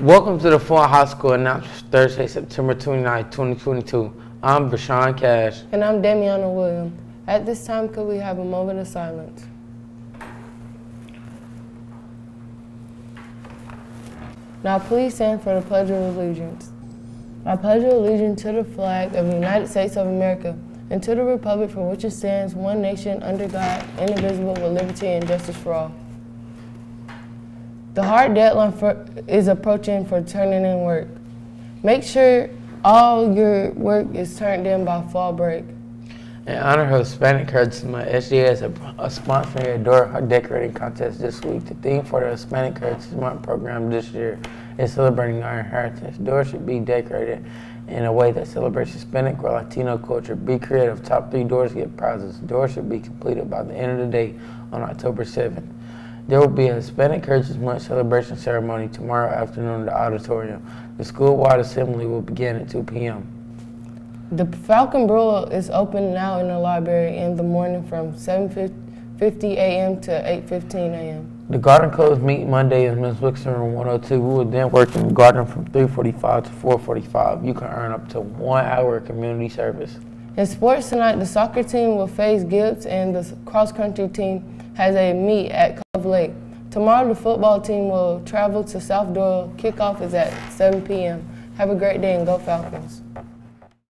Welcome to the Fulton High School announcement Thursday, September 29, 2022. I'm Bashan Cash. And I'm Damiana Williams. At this time, could we have a moment of silence? Now please stand for the Pledge of Allegiance. I pledge allegiance to the flag of the United States of America and to the republic for which it stands, one nation, under God, indivisible, with liberty and justice for all. The hard deadline for, is approaching for turning in work. Make sure all your work is turned in by fall break. In honor of Hispanic Heritage Month, SGA is a, a sponsoring a door decorating contest this week. The theme for the Hispanic Heritage Month program this year is celebrating our heritage. Doors should be decorated in a way that celebrates Hispanic or Latino culture. Be creative. Top three doors get prizes. Doors should be completed by the end of the day on October 7th. There will be a Hispanic Heritage Month celebration ceremony tomorrow afternoon in the auditorium. The school-wide assembly will begin at 2 p.m. The Falcon Brew is open now in the library in the morning from 7.50 a.m. to 8.15 a.m. The garden clubs meet Monday in Ms. Wixon room 102. We will then work in the garden from 3.45 to 4.45. You can earn up to one hour of community service. In sports tonight, the soccer team will face Gibbs and the cross-country team has a meet at Cove Lake. Tomorrow, the football team will travel to South Doyle. Kickoff is at 7 p.m. Have a great day and go Falcons.